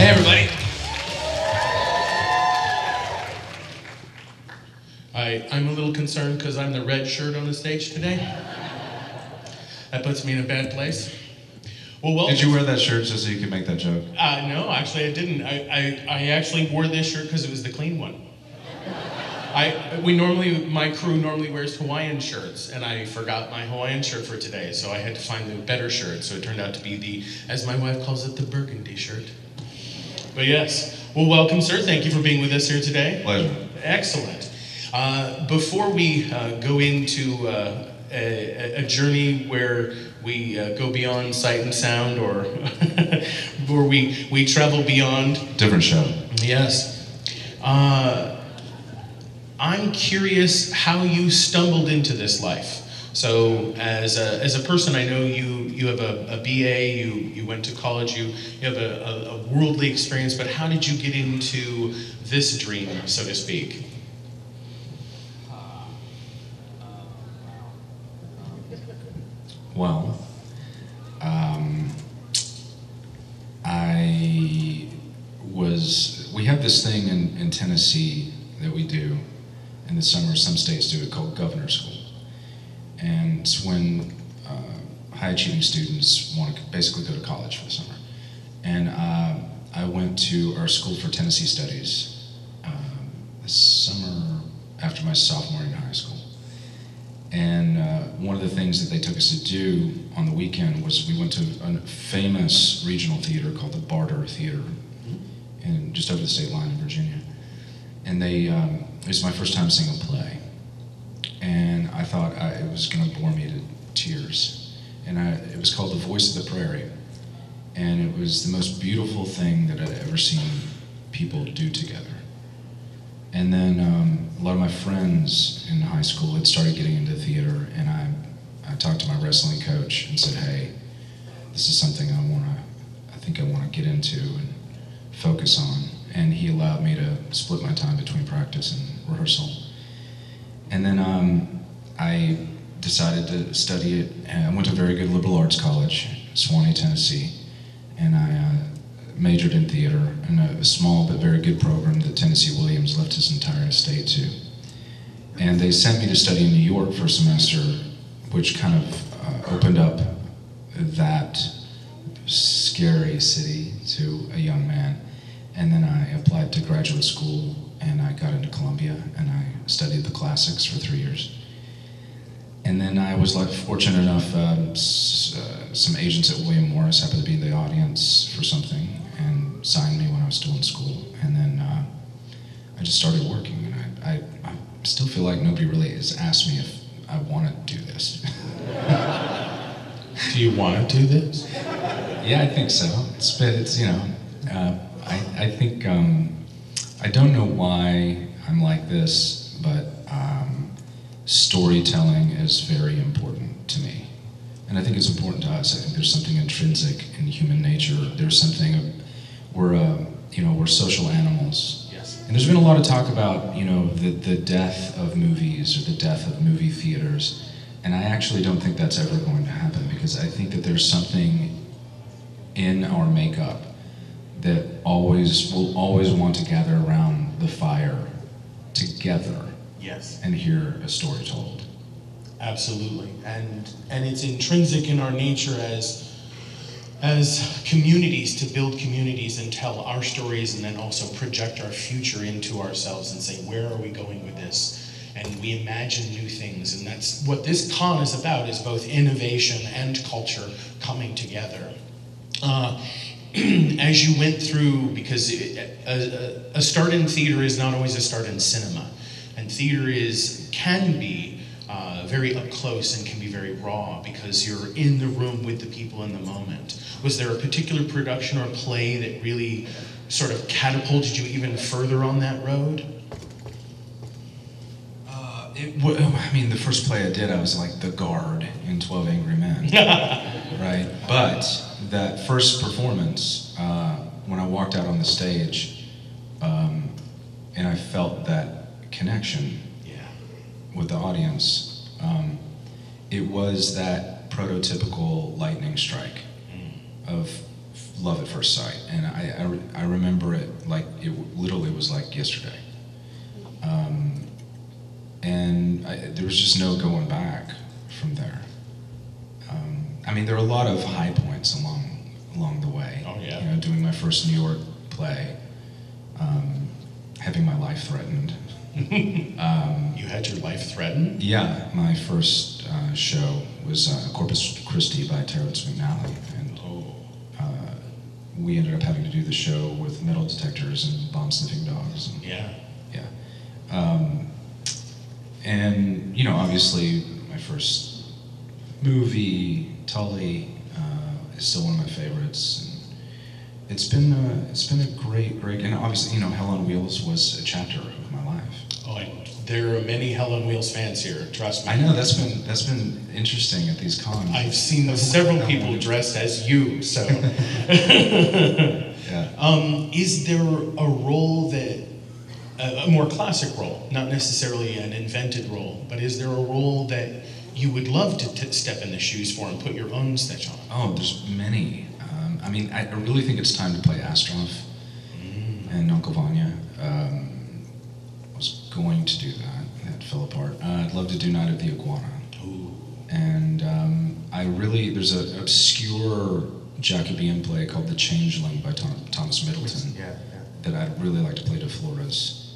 Hey, everybody. I, I'm a little concerned because I'm the red shirt on the stage today. That puts me in a bad place. Well, welcome. Did you wear that shirt just so you could make that joke? Uh, no, actually, I didn't. I, I, I actually wore this shirt because it was the clean one. I, we normally, my crew normally wears Hawaiian shirts, and I forgot my Hawaiian shirt for today, so I had to find the better shirt. So it turned out to be the, as my wife calls it, the burgundy shirt. But yes, well, welcome, sir. Thank you for being with us here today. Pleasure. Excellent. Uh, before we uh, go into uh, a, a journey where we uh, go beyond sight and sound, or where we we travel beyond Different show. Yes. Uh, I'm curious how you stumbled into this life. So, as a, as a person, I know you, you have a, a BA, you, you went to college, you, you have a, a, a worldly experience, but how did you get into this dream, so to speak? Well, um, I was. We have this thing in, in Tennessee that we do in the summer. Some states do it called Governor School, and when uh, high achieving students want to basically go to college for the summer. And uh, I went to our School for Tennessee Studies um, this summer after my sophomore year in high school. And uh, one of the things that they took us to do on the weekend was we went to a famous regional theater called the Barter Theater, in just over the state line in Virginia. And they, um, it was my first time seeing a play, and I thought I, it was going to bore me to tears. And I, it was called The Voice of the Prairie, and it was the most beautiful thing that I'd ever seen people do together. And then um, a lot of my friends in high school had started getting into theater, and I, I talked to my wrestling coach and said, "Hey, this is something I want to, I think I want to get into and focus on." And he allowed me to split my time between practice and rehearsal. And then um, I decided to study it. I went to a very good liberal arts college, Sewanee, Tennessee, and I. Uh, majored in theater in a small but very good program that Tennessee Williams left his entire estate to. And they sent me to study in New York for a semester, which kind of uh, opened up that scary city to a young man. And then I applied to graduate school and I got into Columbia and I studied the classics for three years. And then I was like fortunate enough, um, s- uh, some agents at William Morris happened to be in the audience for something and signed me when I was still in school. And then uh, I just started working. And I, I, I still feel like nobody really has asked me if I want to do this. Do you want to do this? yeah, I think so. It's been, it's you know, uh, I, I think um, I don't know why I'm like this, but um, storytelling is very important to me. And I think it's important to us. I think there's something intrinsic in human nature. There's something, we're, uh, you know, we're social animals. Yes. And there's been a lot of talk about, you know, the, the death of movies or the death of movie theaters. And I actually don't think that's ever going to happen because I think that there's something in our makeup that always will always want to gather around the fire together Yes. and hear a story told. Absolutely, and and it's intrinsic in our nature as as communities to build communities and tell our stories, and then also project our future into ourselves and say, where are we going with this? And we imagine new things, and that's what this con is about: is both innovation and culture coming together. Uh, as you went through, because it, a, a start in theater is not always a start in cinema, and theater is can be uh, very up close and can be very raw because you're in the room with the people in the moment. Was there a particular production or play that really sort of catapulted you even further on that road? Uh, it, w- I mean, the first play I did, I was like the guard in 12 Angry Men. right? But that first performance, uh, when I walked out on the stage, um, and I felt that connection Yeah. with the audience, um, it was that prototypical lightning strike of love at first sight, and I, I, I remember it like it literally was like yesterday. Um, and I, there was just no going back from there. Um, I mean, there are a lot of high points along along the way. Oh, yeah. You know, doing my first New York play, um, having my life threatened. um, You had your life threatened? yeah, my first uh, show was uh, Corpus Christi by Terrence McNally, and Oh. uh, we ended up having to do the show with metal detectors and bomb sniffing dogs. And, Yeah. yeah. Um, and, you know, obviously, my first movie, Tully, is still one of my favorites. And it's been, uh, it's been a great, great, and obviously, you know, Hell on Wheels was a chapter of my life. Oh, and there are many Hell on Wheels fans here, trust me. I know that's been that's been interesting at these cons. I've seen several people dressed as you, so. yeah. Um, is there a role that, a, a more classic role, not necessarily an invented role, but is there a role that you would love to t- step in the shoes for and put your own stitch on? Oh, there's many. Um, I mean, I, really think it's time to play Astrov and Uncle Vanya. Um, I was going to do that. That fell apart. Uh, I'd love to do Night of the Iguana. Ooh. And um, I really, there's an obscure Jacobean play called The Changeling by Tom, Thomas Middleton Yeah, that I'd really like to play De Flores.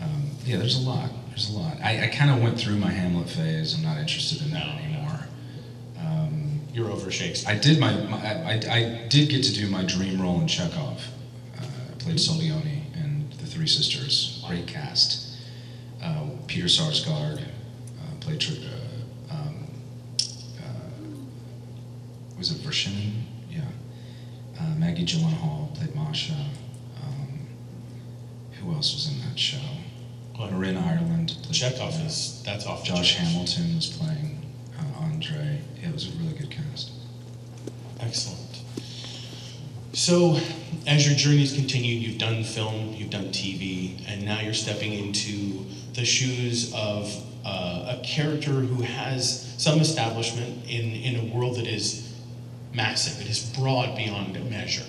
Um, yeah, there's a lot. There's a lot. I, I kind of went through my Hamlet phase. I'm not interested in that anymore. Um, You're over Shakespeare. I did my, my I, I, did get to do my dream role in Chekhov. Uh, I played Solioni and the Three Sisters. Great cast. Uh, Peter Sarsgaard uh, played. Uh, um, uh, was it Vershinin? Yeah. Uh, Maggie Gyllenhaal played Masha. Um, who else was in that show? Well, in Ireland. Chekhov is, that's off Josh. Hamilton was playing uh, Andre. It was a really good cast. Excellent. So, as your journey's continued, you've done film, you've done TV, and now you're stepping into the shoes of uh, a character who has some establishment in, in a world that is massive, it is broad beyond measure.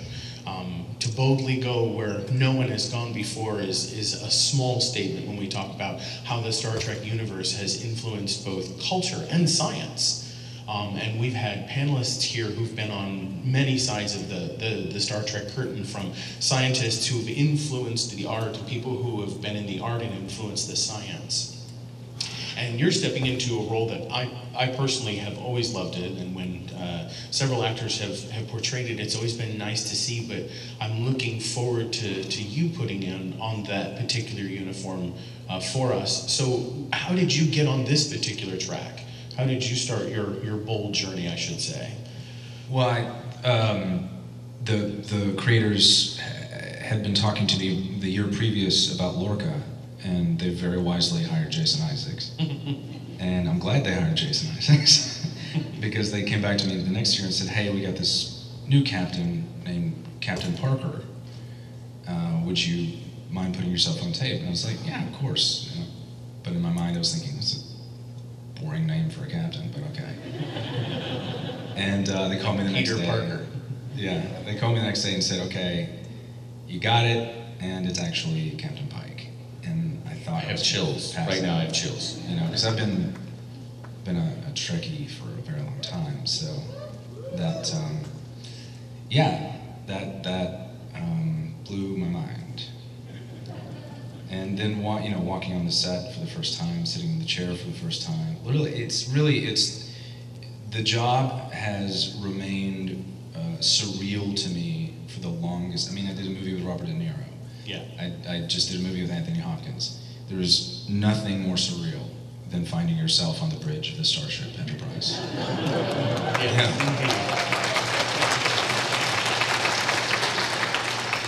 Um, to boldly go where no one has gone before is, is a small statement when we talk about how the Star Trek universe has influenced both culture and science. Um, and we've had panelists here who've been on many sides of the, the, the Star Trek curtain, from scientists who have influenced the art to people who have been in the art and influenced the science. And you're stepping into a role that I, I personally have always loved it, and when uh, several actors have, have portrayed it, it's always been nice to see, but I'm looking forward to, to you putting in on that particular uniform uh, for us. So, how did you get on this particular track? How did you start your, your bold journey, I should say? Well, I, um, the the creators had been talking to the the year previous about Lorca, and they very wisely hired Jason Isaacs. and I'm glad they hired Jason Isaacs because they came back to me the next year and said, "Hey, we got this new captain named Captain Parker. Uh, would you mind putting yourself on tape?" And I was like, "Yeah, of course." You know, but in my mind, I was thinking, "This is a boring name for a captain, but okay." And uh, they called me the Peter next day. Peter Parker. Yeah, they called me the next day and said, "Okay, you got it, and it's actually Captain Pike." I have chills. past Right now, I have chills. You know, because I've been been a, a Trekkie for a very long time, so that um, yeah, that that um, blew my mind. And then, wa- you know, walking on the set for the first time, sitting in the chair for the first time. Literally, it's really it's the job has remained uh, surreal to me for the longest. I mean, I did a movie with Robert De Niro. Yeah. I, I just did a movie with Anthony Hopkins. There is nothing more surreal than finding yourself on the bridge of the Starship Enterprise.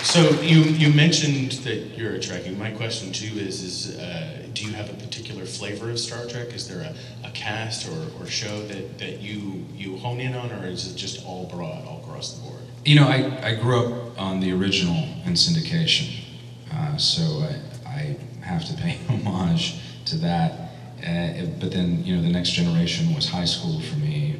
So you, you mentioned that you're a Trekkie. My question too is, is uh, do you have a particular flavor of Star Trek? Is there a, a cast or, or show that, that you, you hone in on, or is it just all broad, all across the board? You know, I, I grew up on the original in syndication, uh, so I have to pay homage to that. Uh, but then, you know, the next generation was high school for me.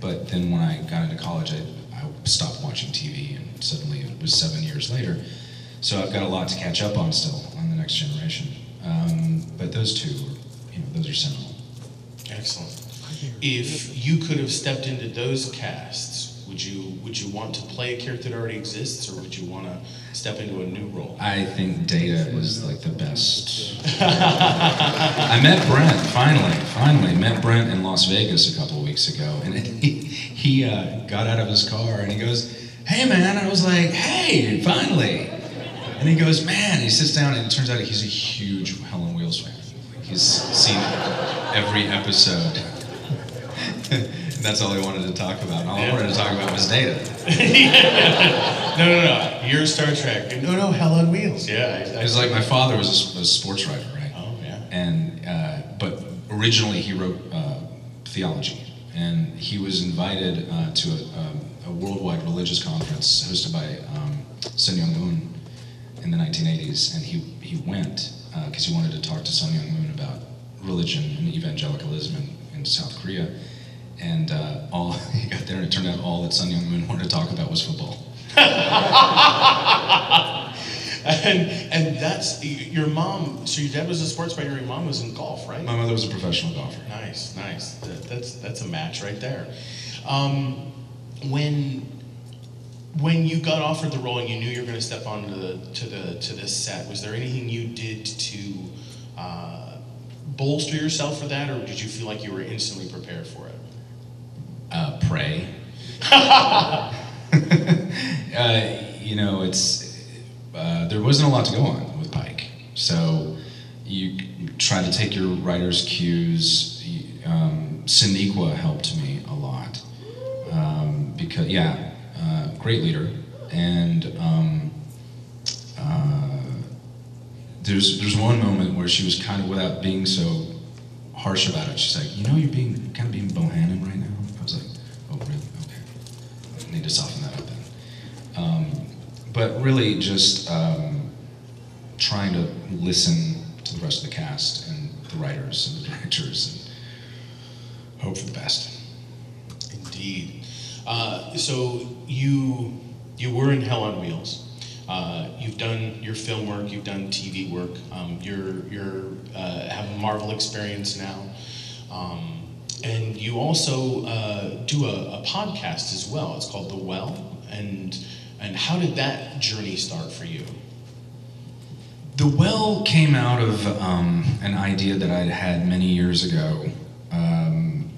But then when I got into college, I, I stopped watching TV, and suddenly it was seven years later. So I've got a lot to catch up on still on the next generation. Um, but those two, you know, those are seminal. Excellent. If you could have stepped into those casts, would you would you want to play a character that already exists, or would you want to step into a new role? I think Data is like the best. I met Brent finally. Finally met Brent in Las Vegas a couple weeks ago, and he he uh, got out of his car and he goes, "Hey man," I was like, "Hey, finally." And he goes, "Man," he sits down and it turns out he's a huge Hell on Wheels fan. He's seen every episode. And that's all he wanted to talk about. All I wanted to talk about was Data. No, no, no. You're Star Trek. No, no. Hell on Wheels. Yeah. I, I, It's like my father was a sports writer, right? oh yeah. and uh, but originally he wrote uh, theology, and he was invited uh, to a, um, a worldwide religious conference hosted by um, Sun Myung Moon in the 1980s, and he he went because he wanted to talk to Sun Myung Moon about religion and evangelicalism in, in South Korea. And uh, all he got there, and it turned out all that Sun Myung Moon wanted to talk about was football. And and that's your mom. So your dad was a sports writer. Your mom was in golf, right? My mother was a professional golfer. Nice, nice. That, that's that's a match right there. Um, when when you got offered the role and you knew you were going to step onto the to the to this set, was there anything you did to uh, bolster yourself for that, or did you feel like you were instantly prepared for it? Uh, pray. uh, you know, it's uh, there wasn't a lot to go on with Pike, so you try to take your writer's cues. Um, Sonequa helped me a lot um, because, yeah, uh, great leader, and um, uh, there's there's one moment where she was kind of without being so harsh about it. She's like, you know, you're being kind of being Bohannon right now. Was like, oh really? Okay, I need to soften that up then. Um, but really, just um, trying to listen to the rest of the cast and the writers and the directors and hope for the best. Indeed. Uh, so you you were in Hell on Wheels. Uh, you've done your film work. You've done TV work. Um, you're you're uh, have a Marvel experience now, um, and you also uh, do a, a podcast as well. It's called The Well. And and how did that journey start for you? The well came out of um, an idea that I'd had many years ago. Um,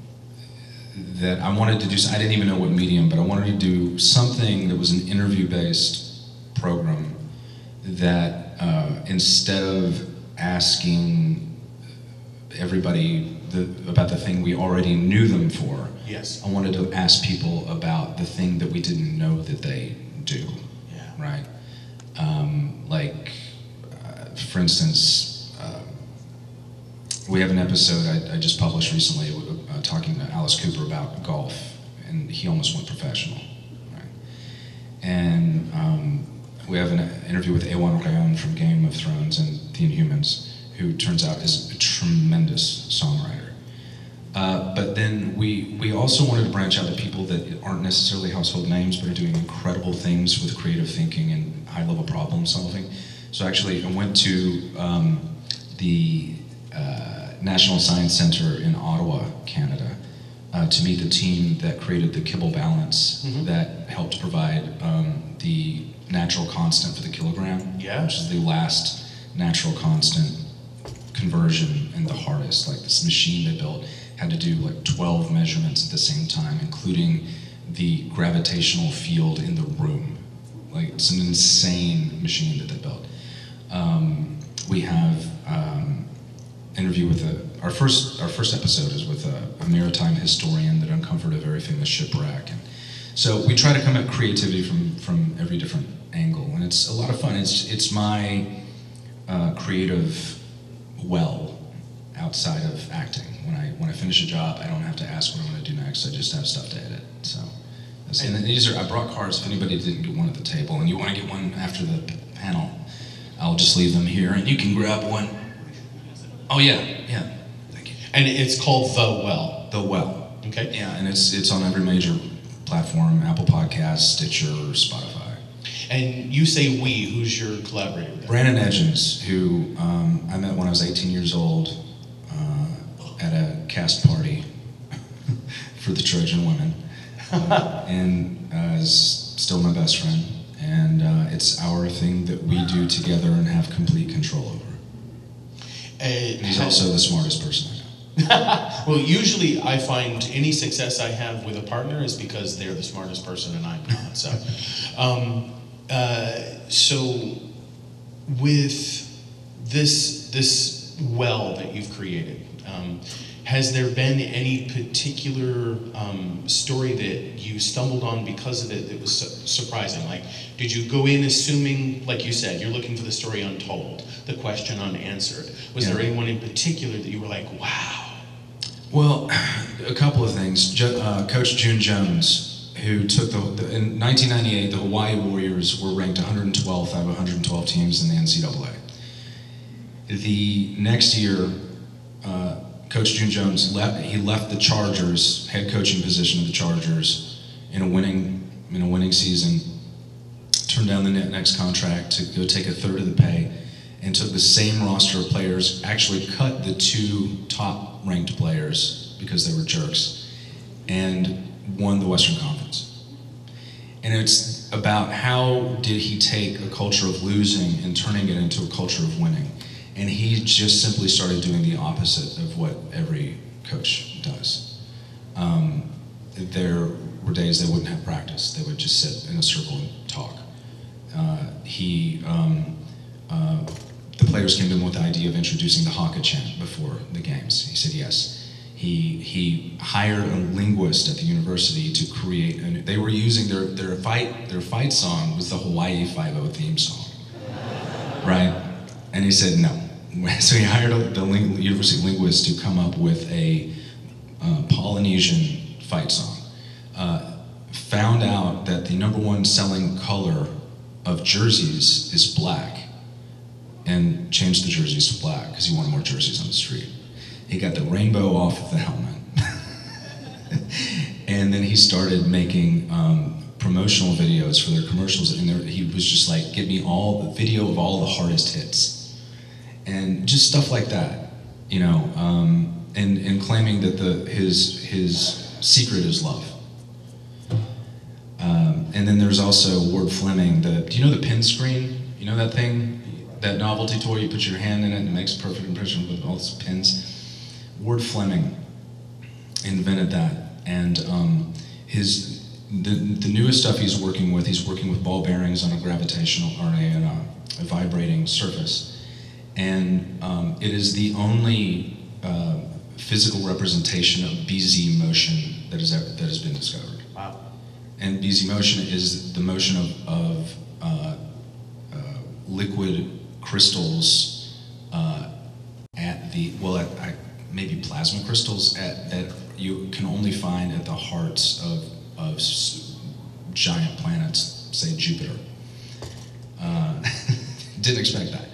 that I wanted to do. I didn't even know what medium, but I wanted to do something that was an interview-based program. That uh, instead of asking everybody the, about the thing we already knew them for, Yes. I wanted to ask people about the thing that we didn't know that they do Yeah. right? Um, like, uh, for instance, um, we have an episode I, I just published recently uh, talking to Alice Cooper about golf, and he almost went professional, right? And um, we have an interview with Iwan Rheon from Game of Thrones and The Inhumans, who turns out is a tremendous songwriter. Uh, but then we, we also wanted to branch out to people that aren't necessarily household names, but are doing incredible things with creative thinking and high level problem solving. So actually, I went to um, the uh, National Science Center in Ottawa, Canada, uh, to meet the team that created the Kibble Balance that helped provide um, the natural constant for the kilogram, Yeah. which is the last natural constant conversion and the hardest. Like this machine they built had to do like 12 measurements at the same time, including the gravitational field in the room. Like it's an insane machine that they built. Um, we have um, interview with a, our first our first episode is with a, a maritime historian that uncovered a very famous shipwreck, and so we try to come at creativity from from every different angle, and it's a lot of fun. It's it's my uh, creative well outside of acting. When I when I finish a job, I don't have to ask what I'm going to do next. I just have stuff to edit. So, and these are I brought cards. If anybody didn't get one at the table, and you want to get one after the panel, I'll just leave them here, and you can grab one. Oh yeah, yeah. Thank you. And it's called The Well. The well. Okay. Yeah, and it's it's on every major platform: Apple Podcasts, Stitcher, Spotify. And you say we. Who's your collaborator? Brandon Edgens, who um, I met when I was 18 years old at a cast party for the Trojan women, uh, and uh, is still my best friend. And uh, it's our thing that we do together and have complete control over. And he's also the smartest person I know. well, usually I find any success I have with a partner is because they're the smartest person and I'm not. So, um, uh, so with this this well that you've created, um, has there been any particular um, story that you stumbled on because of it that was su- surprising? Like, did you go in assuming, like you said, you're looking for the story untold, the question unanswered? Was Yeah. there anyone in particular that you were like, wow? Well, a couple of things. Jo- uh, Coach June Jones, who took the, the in 1998, the Hawaii Warriors were ranked 112th out of 112 teams in the NCAA. The next year, uh, Coach June Jones left. He left the Chargers, head coaching position of the Chargers, in a winning in a winning season. Turned down the ne- next contract to go take a third of the pay, and took the same roster of players. Actually, cut the two top ranked players because they were jerks, and won the Western Conference. And it's about how did he take a culture of losing and turning it into a culture of winning. And he just simply started doing the opposite of what every coach does. Um, there were days they wouldn't have practice, they would just sit in a circle and talk. Uh, he, um, uh, the players came to him with the idea of introducing the Haka chant before the games. He said yes. He, he hired a linguist at the university to create, and they were using their, their fight their fight song was the Hawaii Five O theme song, right? And he said no. So he hired a, the ling, university linguist to come up with a uh, Polynesian fight song. Uh, found out that the number one selling color of jerseys is black, and changed the jerseys to black because he wanted more jerseys on the street. He got the rainbow off of the helmet. and then he started making um, promotional videos for their commercials, and there, he was just like, "Give me all the video of all the hardest hits," and just stuff like that, you know, um, and and claiming that the his his secret is love. Um, and then there's also Ward Fleming. The do you know the pin screen? You know that thing, that novelty toy. You put your hand in it and it makes a perfect impression with all these pins. Ward Fleming invented that, and um, his the, the newest stuff he's working with. He's working with ball bearings on a gravitational or a, a, a vibrating surface, and um, it is the only uh, physical representation of BZ motion that is ever, that has been discovered. Wow. And BZ motion is the motion of, of uh, uh, liquid crystals uh, at the, well, at, maybe plasma crystals at, that you can only find at the hearts of, of giant planets, say Jupiter. Uh, didn't expect that.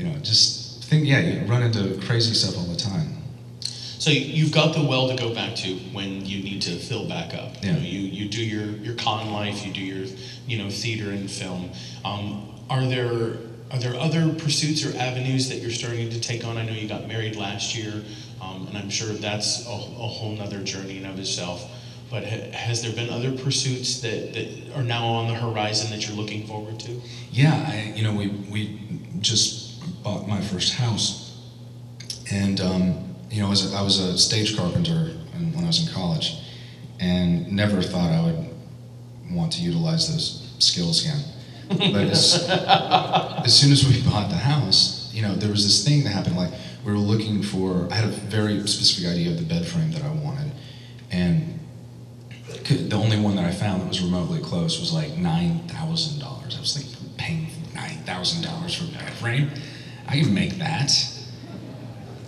You know, just think, yeah, you run into crazy stuff all the time. So you've got the well to go back to when you need to fill back up. You, Yeah. know, you, you do your, your con life, you do your you know theater and film. Um, are there are there other pursuits or avenues that you're starting to take on? I know you got married last year, um, and I'm sure that's a, a whole nother journey in of itself. But ha- has there been other pursuits that, that are now on the horizon that you're looking forward to? Yeah, I, you know, we, we just bought my first house. And, um, you know, I was, a, I was a stage carpenter when I was in college and never thought I would want to utilize those skills again. But as, as soon as we bought the house, you know, there was this thing that happened. Like, we were looking for, I had a very specific idea of the bed frame that I wanted. And could- the only one that I found that was remotely close was like nine thousand dollars. I was like, paying nine thousand dollars for a bed frame? I can make that.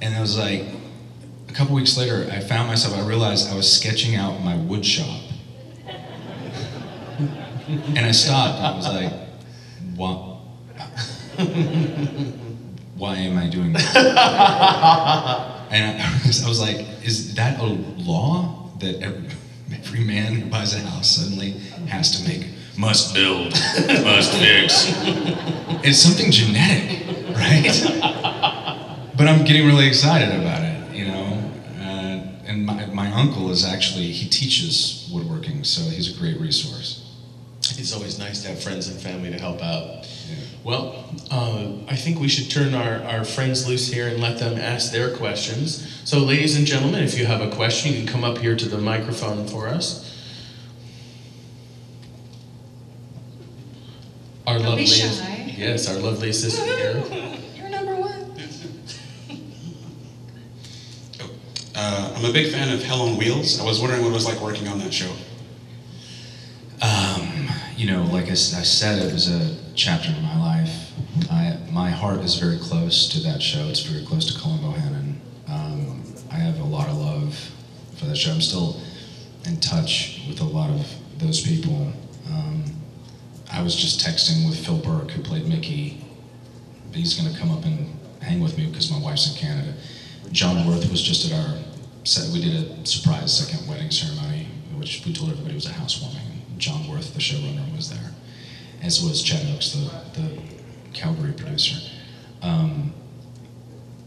And I was like, a couple weeks later, I found myself. I realized I was sketching out my wood shop, and I stopped. I was like, what? Why am I doing this? And I, I was like, is that a law that ev- every man who buys a house suddenly has to make, must build, must fix. It's something genetic, right? but I'm getting really excited about it, you know. Uh, and my, my uncle is actually, he teaches woodworking, so he's a great resource. It's always nice to have friends and family to help out. Yeah. Well, uh, I think we should turn our, our friends loose here and let them ask their questions. So, ladies and gentlemen, if you have a question, you can come up here to the microphone for us. Our Don't lovely, be shy. Yes, our lovely assistant here. You're number one. Uh, I'm a big fan of Hell on Wheels. I was wondering what it was like working on that show. Um, you know, like I said, it was a chapter in my life. I, my heart is very close to that show. It's very close to Cullen Bohannon. Um, I have a lot of love for that show. I'm still in touch with a lot of those people. I was just texting with Phil Burke, who played Mickey. He's going to come up and hang with me because my wife's in Canada. John Wirth was just at our set. We did a surprise second wedding ceremony, which we told everybody was a housewarming. John Wirth, the showrunner, was there, as was Chad Oakes, the, the Calgary producer. Um,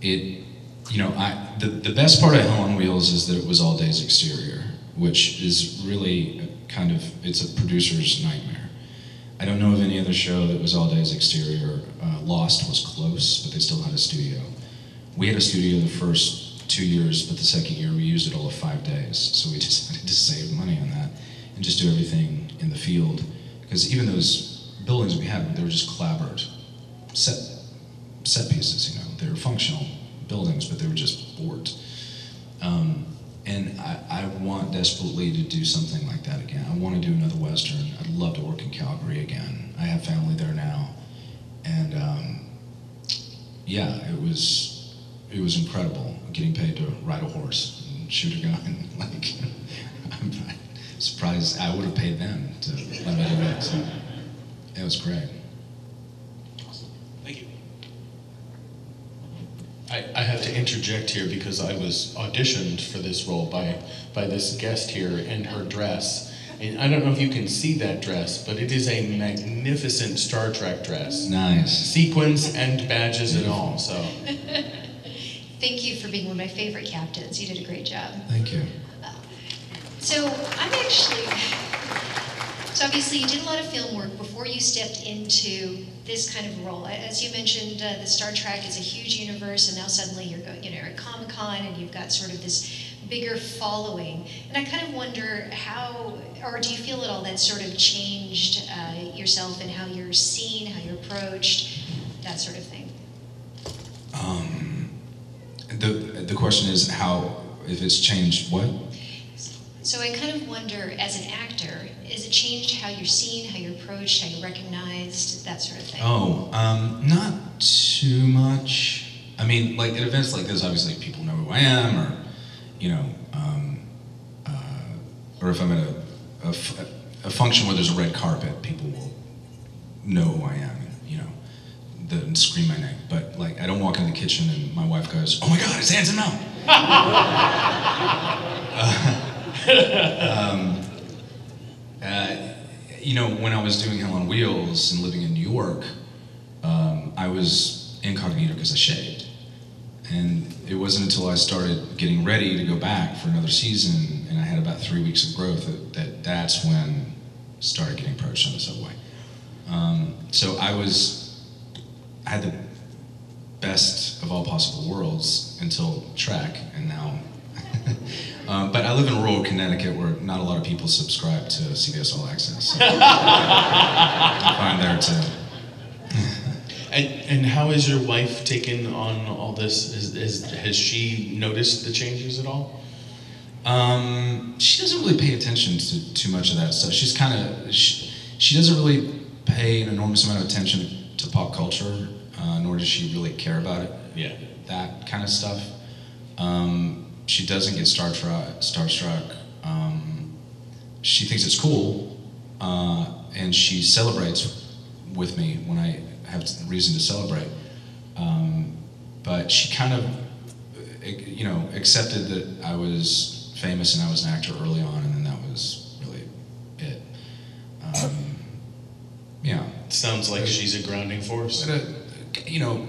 it, you know, I the, the best part of Hell on Wheels is that it was all days exterior, which is really kind of it's a producer's nightmare. I don't know of any other show that was all days exterior. Uh, Lost was close, but they still had a studio. We had a studio the first two years, but the second year we used it all of five days. So we decided to save money on that and just do everything in the field. Because even those buildings we had, they were just clapboard set set pieces. You know, they were functional buildings, but they were just boards. Um, and I, I want desperately to do something like that again. I want to do another western. I'd love to work in Calgary again. I have family there now, and um, yeah, it was it was incredible getting paid to ride a horse and shoot a gun. like, I'm surprised I would have paid them to let me do that. So it was great. Awesome. Thank you. I, I have to interject here because I was auditioned for this role by, by this guest here in her dress. And I don't know if you can see that dress, but it is a magnificent Star Trek dress. Nice. Sequins and badges and all, so. Thank you for being one of my favorite captains. You did a great job. Thank you. Uh, so I'm actually, so obviously you did a lot of film work before you stepped into this kind of role. As you mentioned, uh, the Star Trek is a huge universe, and now suddenly you're going, you know, at Comic Con, and you've got sort of this bigger following. And I kind of wonder how, or do you feel at all that sort of changed uh, yourself and how you're seen, how you're approached, that sort of thing? Um, the the question is how if it's changed what? So I kind of wonder, as an actor, is it changed how you're seen, how you're approached, how you're recognized, that sort of thing? Oh, um, not too much. I mean, like at events like this, obviously people know who I am, or you know, um, uh, or if I'm at a a function where there's a red carpet, people will know who I am, and, you know, the, and scream my name. But like, I don't walk in the kitchen and my wife goes, "Oh my God, it's Anson Mount." um, uh, you know, when I was doing Hell on Wheels and living in New York, um, I was incognito because I shaved. And it wasn't until I started getting ready to go back for another season and I had about three weeks of growth that, that that's when I started getting approached on the subway. Um, so I was, I had the best of all possible worlds until Trek, and now. um, but I live in rural Connecticut where not a lot of people subscribe to CBS All Access. So I'm there too. And, and how has your wife taken on all this? Is, is, has she noticed the changes at all? Um, she doesn't really pay attention to too much of that stuff. She's kind of she, she doesn't really pay an enormous amount of attention to pop culture, uh, nor does she really care about it. Yeah. that kind of stuff. Um, she doesn't get starstruck. starstruck. Um, she thinks it's cool, uh, and she celebrates with me when I have reason to celebrate. Um, but she kind of, uh, you know, accepted that I was famous and I was an actor early on, and then that was really it. Um, yeah. Sounds like she's a grounding force. A, uh, you know,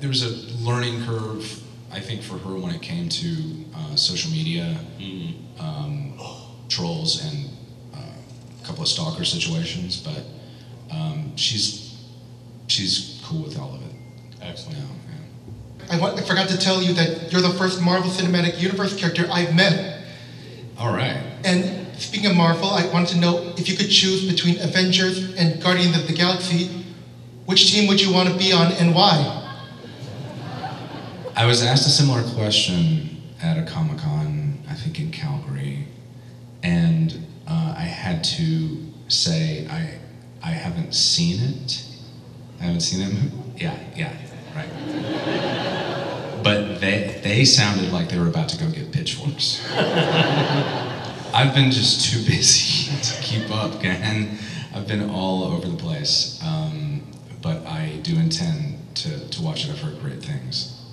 there was a learning curve I think, for her when it came to uh, social media, um, trolls, and uh, a couple of stalker situations. But um, she's she's cool with all of it now. Excellent. Yeah. I, want, I forgot to tell you that you're the first Marvel Cinematic Universe character I've met. All right. And speaking of Marvel, I want to know if you could choose between Avengers and Guardians of the Galaxy, which team would you want to be on and why? I was asked a similar question at a Comic Con, I think in Calgary, and uh, I had to say I I haven't seen it. I haven't seen it. Yeah, yeah, right. But they they sounded like they were about to go get pitchforks. I've been just too busy to keep up, and I've been all over the place. Um, but I do intend to, to watch it. I've heard great things.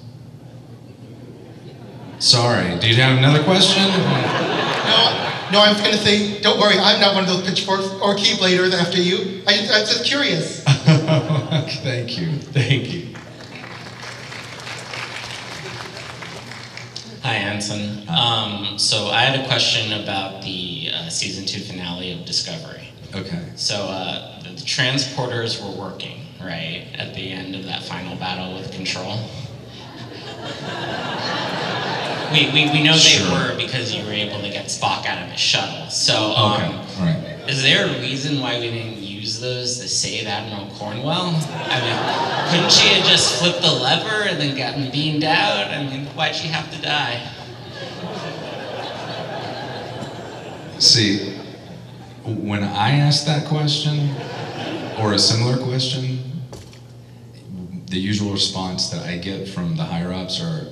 Sorry, do you have another question? No, no, I was going to say, don't worry, I'm not one of those pitchforks or keybladers after you. I, I was just curious. Thank you. Thank you. Hi, Anson. Um, so I had a question about the uh, season two finale of Discovery. Okay. So uh, the, the transporters were working, right, at the end of that final battle with Control. We, we, we know they were because you were able to get Spock out of his shuttle. So um, Okay. All right. is there a reason why we didn't use those to save Admiral Cornwell? I mean, couldn't she have just flipped the lever and then gotten beamed out? I mean, why'd she have to die? See, when I ask that question, or a similar question, the usual response that I get from the higher ups are,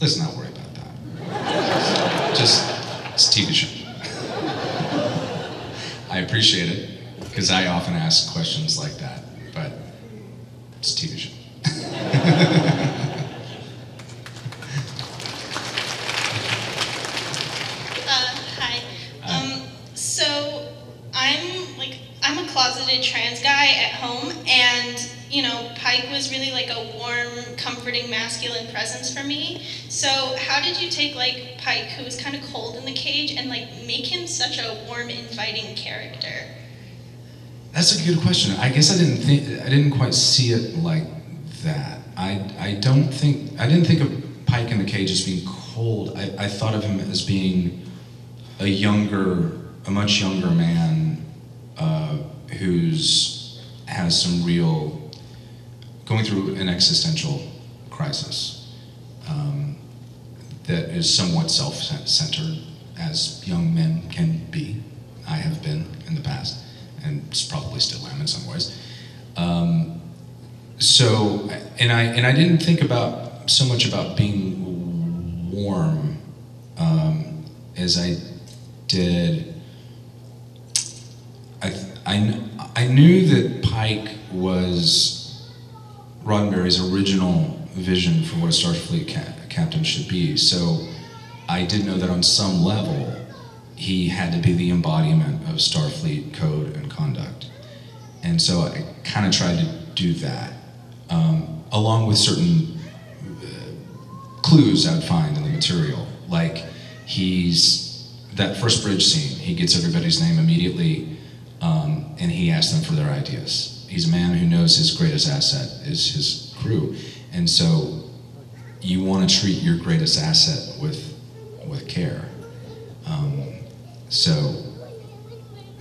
let's not worry about that. Just, it's TV show. I appreciate it, because I often ask questions like that, but it's TV show. So how did you take like Pike, who was kind of cold in the cage, and like make him such a warm, inviting character? That's a good question. I guess I didn't think I didn't quite see it like that. I I don't think I didn't think of Pike in the cage as being cold. I, I thought of him as being a younger, a much younger man uh, who's has some real going through an existential crisis um, that is somewhat self-centered, as young men can be. I have been in the past, and probably still am in some ways. Um, so, and I and I didn't think about so much about being warm um, as I did. I, I I knew that Pike was Roddenberry's original vision for what a Starfleet captain should be. So I did know that on some level he had to be the embodiment of Starfleet code and conduct. And so I kind of tried to do that, um, along with certain uh, clues I'd find in the material. Like he's that first bridge scene, he gets everybody's name immediately, um, and he asks them for their ideas. He's a man who knows his greatest asset is his crew, and so you want to treat your greatest asset with with care. Um, so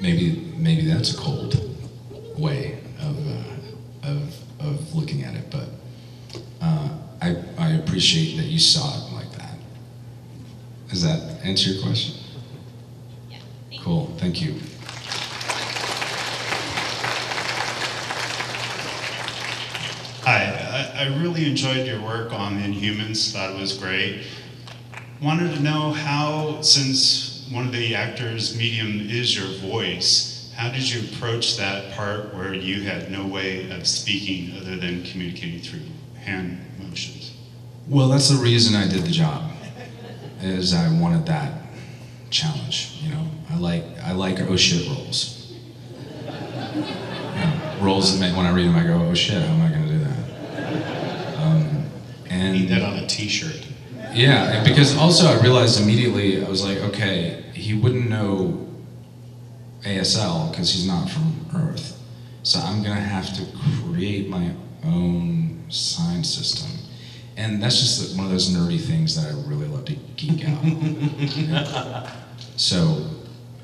maybe maybe that's a cold way of uh, of of looking at it, but uh, I I appreciate that you saw it like that. Does that answer your question? Yeah. thank. Cool, thank you. Hi, I, really enjoyed your work on Inhumans, thought it was great. Wanted to know how, since one of the actors' medium is your voice, how did you approach that part where you had no way of speaking other than communicating through hand motions? Well, that's the reason I did the job. Is I wanted that challenge. You know, I like I like oh shit roles. You roles that make, when I read them, I go, oh shit, oh how am I going to do that? Um, and Need that on a T-shirt. yeah, and because also I realized immediately, I was like, okay, he wouldn't know ASL because he's not from Earth. So I'm gonna have to create my own sign system. And that's just one of those nerdy things that I really love to geek out on. so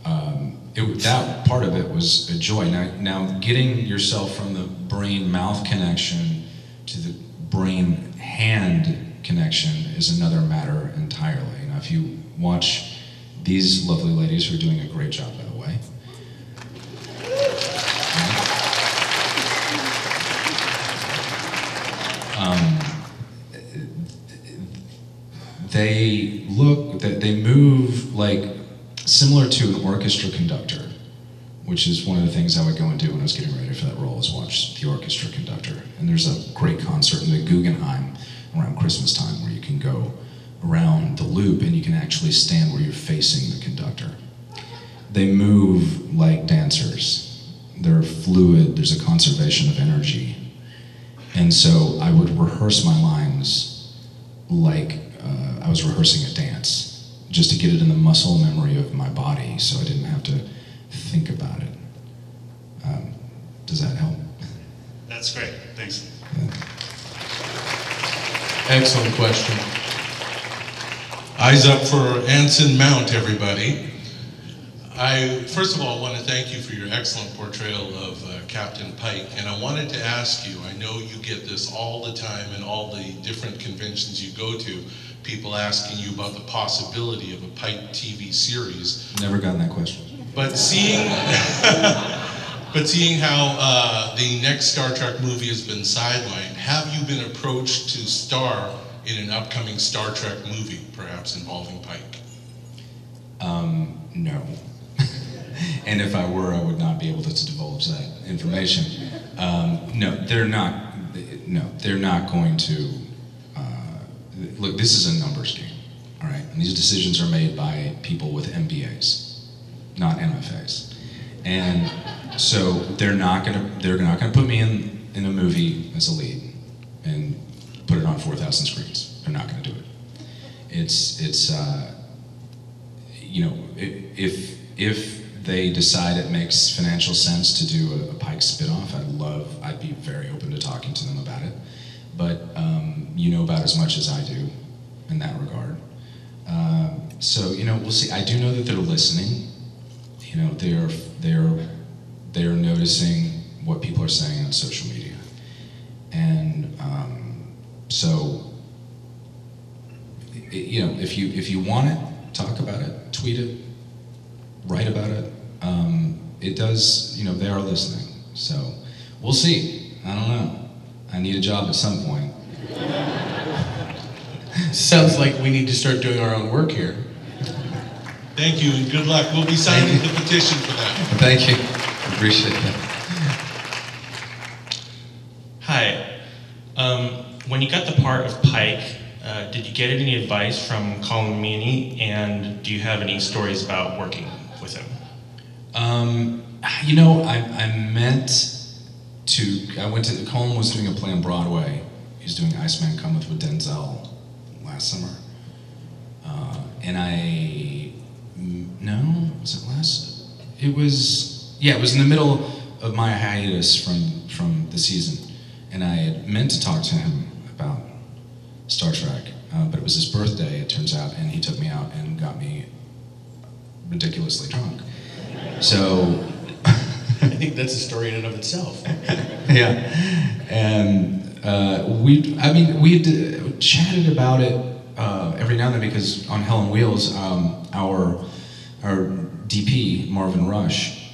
um, it, that part of it was a joy. Now, now getting yourself from the brain-mouth connection to the brain-hand connection is another matter entirely. Now, if you watch these lovely ladies who are doing a great job, by the way. Um, they look, that they move like similar to an orchestra conductor, which is one of the things I would go and do when I was getting ready for that role, is watch the orchestra conductor. And there's a great concert in the Guggenheim around Christmas time where you can go around the loop and you can actually stand where you're facing the conductor. They move like dancers. They're fluid, there's a conservation of energy. And so I would rehearse my lines like uh, I was rehearsing a dance, just to get it in the muscle memory of my body so I didn't have to think about it. Um, does that help? That's great. Thanks. Excellent question. Eyes up for Anson Mount, everybody. I, first of all, want to thank you for your excellent portrayal of uh, Captain Pike. And I wanted to ask you, I know you get this all the time in all the different conventions you go to, people asking you about the possibility of a Pike TV series. Never gotten that question. But seeing, but seeing how uh, the next Star Trek movie has been sidelined, have you been approached to star in an upcoming Star Trek movie, perhaps involving Pike? Um, no. and if I were, I would not be able to divulge that information. Um, no, they're not. No, they're not going to. Uh, look, this is a numbers game, all right. And these decisions are made by people with MBAs, not MFAs, and so they're not gonna. They're not gonna put me in in a movie as a lead and put it on four thousand screens. They're not gonna do it. It's it's. Uh, you know, if if they decide it makes financial sense to do a, a Pike spinoff, I'd love, I'd be very open to talking to them about it. But um, you know about as much as I do in that regard. Um, so you know, we'll see. I do know that they're listening. You know, they're they're they're noticing what people are saying on social media, and um, so i- you know, if you if you want it, talk about it, tweet it, write about it. Um, it does, you know, they are listening. So we'll see. I don't know. I need a job at some point. Sounds like we need to start doing our own work here. Thank you and good luck. We'll be signing the petition for that. Thank you. Appreciate that. Hi. Um, when you got the part of Pike, uh, did you get any advice from Colm Meaney, and do you have any stories about working with him? Um, you know, I, I meant to. I went to. Colm was doing a play on Broadway. He was doing Iceman Cometh with Denzel last summer, uh, and I. No, was it last? It was. Yeah, it was in the middle of my hiatus from from the season, and I had meant to talk to him about Star Trek, uh, but it was his birthday. It turns out, and he took me out and got me ridiculously drunk. So I think that's a story in and of itself. yeah, and uh, we, I mean, we had chatted about it uh, every now and then because on Hell on Wheels, um, our our DP Marvin Rush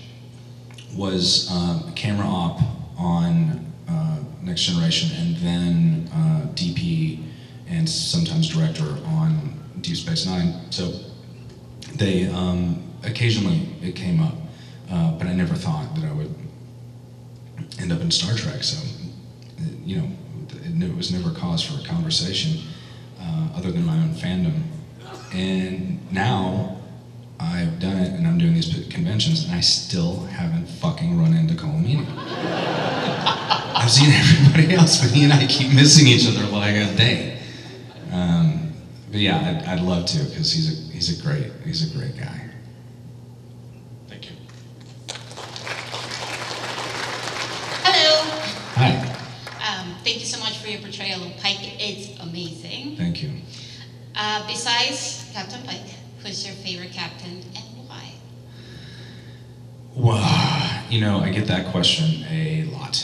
was um, camera op on uh, Next Generation, and then uh, DP and sometimes director on Deep Space Nine. So they um, occasionally it came up, uh, but I never thought that I would end up in Star Trek. So, uh, you know, it, it was never a cause for a conversation uh, other than my own fandom. And now I've done it, and I'm doing these conventions, and I still haven't fucking run into Colm Meaney. I've seen everybody else, but he and I keep missing each other like a day. Um, but yeah, I'd, I'd love to because he's a he's a great he's a great guy. Thank you. Hello. Hi, Um, thank you so much for your portrayal of Pike. It's amazing. thank you. Uh, besides Captain Pike, who's your favorite captain and why? Well, you know, I get that question a lot.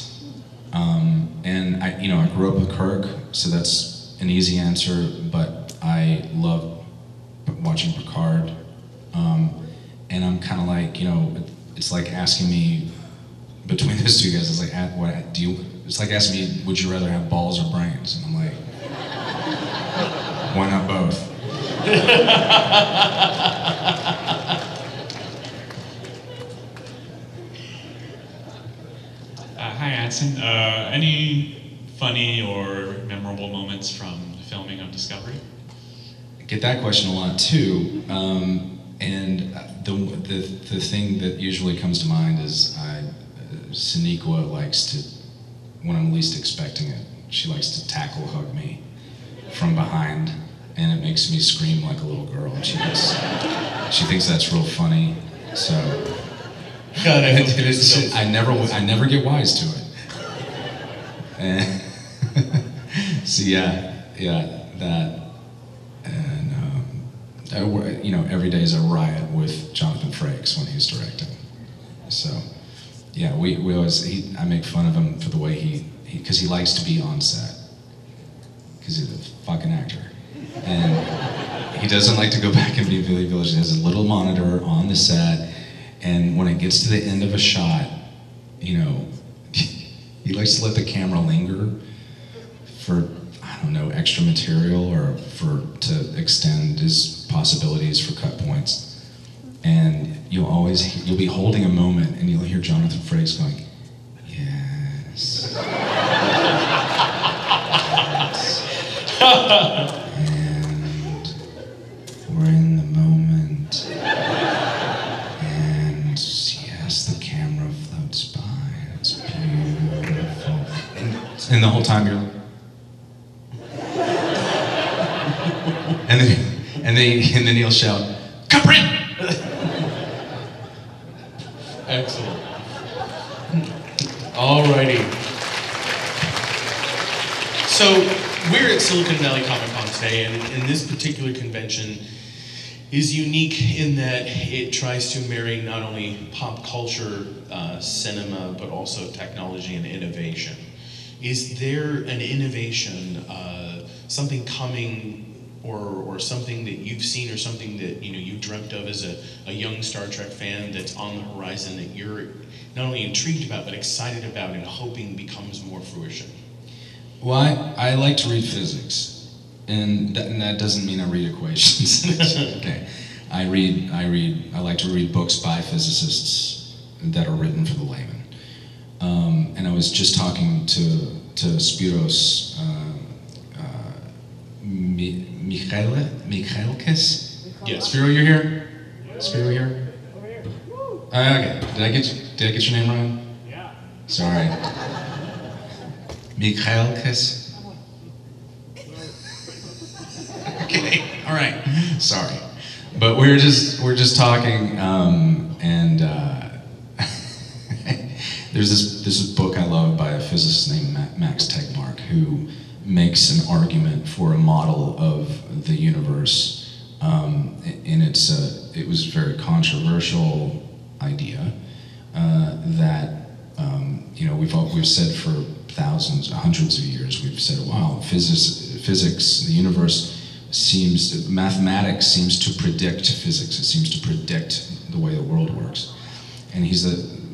Um, and I, you know, I grew up with Kirk, so that's an easy answer. But I love watching Picard, um, and I'm kind of like, you know, it's like asking me between those two guys. It's like, what do you? It's like asking me, would you rather have balls or brains? And I'm like, why not both? Uh, hi, Anson. Uh, any funny or memorable moments from the filming of Discovery? get that question a lot too. Um, and uh, the, the, the thing that usually comes to mind is I, uh, likes to, when I'm least expecting it, she likes to tackle hug me from behind, and it makes me scream like a little girl. And she thinks, she thinks that's real funny. So God, I it it is so. I never, I never get wise to it. And so yeah, yeah, that and um, I you know every day is a riot with Jonathan Frakes when he's directing. So yeah, we, we always he, I make fun of him for the way he because he, likes to be on set because he's a fucking actor and he doesn't like to go back and be video village. He has a little monitor on the set, and when it gets to the end of a shot, you know, he likes to let the camera linger for I don't know extra material or for to extend his possibilities for cut points. And you'll always you'll be holding a moment, and you'll hear Jonathan Frakes going, "Yes." And, the whole time you're. And then, and then, and then he'll shout, "Capri!" Excellent. Alrighty. So we're at Silicon Valley Comic Con today, and, and this particular convention is unique in that it tries to marry not only pop culture, uh, cinema, but also technology and innovation. Is there an innovation, uh, something coming, or, or something that you've seen, or something that you know you dreamt of as a, a young Star Trek fan that's on the horizon that you're not only intrigued about but excited about and hoping becomes more fruition? Well, I, I like to read physics, and that, and that doesn't mean I read equations. okay, I read I read I like to read books by physicists that are written for the layman. Um, and I was just talking to to Spiros uh, uh, Mi- Michaela Michaelkis. Yes. Spiro, you're here. Spiro, here. Uh, okay. Did I get did I get your name wrong? Yeah. Sorry. Michaelkis. okay. All right. Sorry, but we were just we're just talking, um, and uh, there's this this book I love by a physicist named Max Tegmark who makes an argument for a model of the universe, um, and it's a, it was a very controversial idea uh, that um, you know we've we've said for thousands, hundreds of years we've said, wow, physics, physics, the universe seems mathematics seems to predict physics. It seems to predict the way the world works, and he's the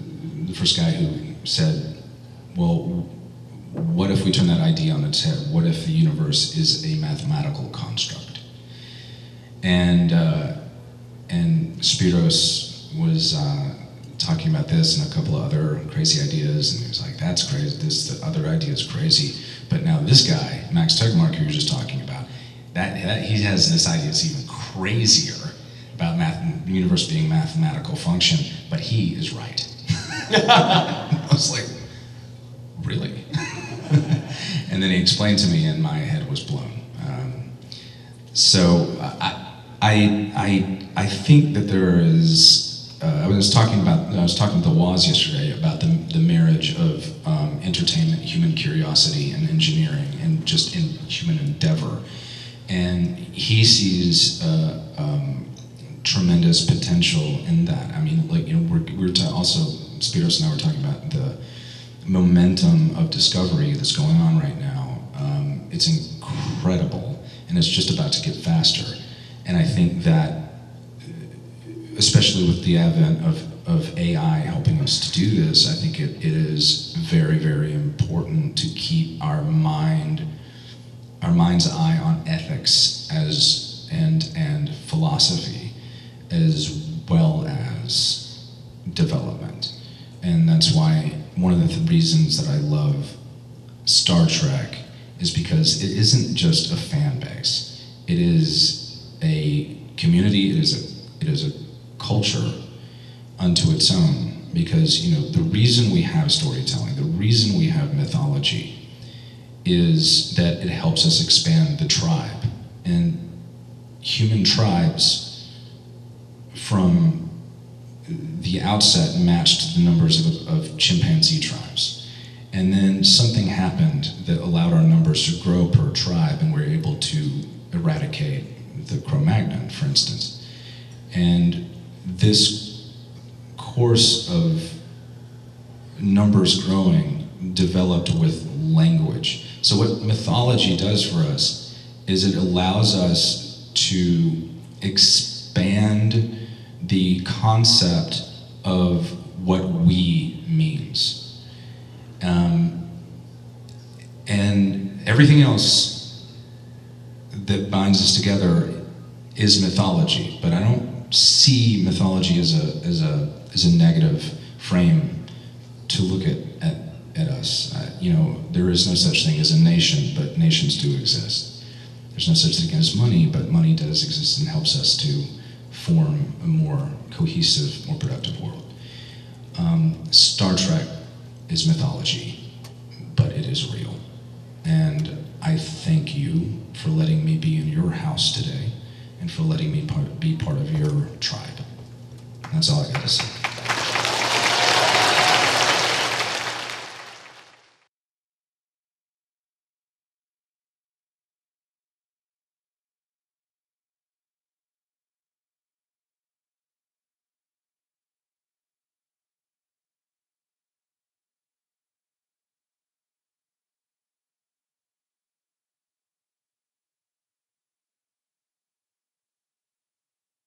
the first guy who said, well, what if we turn that idea on its head? What if the universe is a mathematical construct? And uh, and Spiros was uh, talking about this and a couple of other crazy ideas, and he was like, "That's crazy. This the other idea is crazy." But now this guy, Max Tegmark, who you were just talking about, that, that he has this idea that's even crazier about math, the universe being mathematical function, but he is right. I was like, really? and then he explained to me, and my head was blown. Um, so I, I, I, I think that there is. Uh, I was talking about. I was talking to the Woz yesterday about the, the marriage of um, entertainment, human curiosity, and engineering, and just in human endeavor. And he sees uh, um, tremendous potential in that. I mean, like you know, we're, we're ta- also Spiros and I were talking about the momentum of discovery that's going on right now. Um, it's incredible, and it's just about to get faster. And I think that, especially with the advent of, of AI helping us to do this, I think it, it is very, very important to keep our mind, our mind's eye on ethics as and and philosophy, as well as development. And that's why one of the th- reasons that I love Star Trek is because it isn't just a fan base. It is a community. It is a it is a culture unto its own. Because you know the reason we have storytelling, the reason we have mythology, is that it helps us expand the tribe. And human tribes, from the outset, matched the numbers of, of chimpanzee tribes. And then something happened that allowed our numbers to grow per tribe, and we are able to eradicate the Cro Magnon, for instance. And this course of numbers growing developed with language. So, what mythology does for us is it allows us to expand the concept of what we means. Um, and everything else that binds us together is mythology, but I don't see mythology as a, as a, as a negative frame to look at, at, at us. Uh, you know, there is no such thing as a nation, but nations do exist. There's no such thing as money, but money does exist and helps us to form a more cohesive, more productive world. Um, Star Trek is mythology, but it is real. And I thank you for letting me be in your house today and for letting me part, be part of your tribe. That's all I got to say.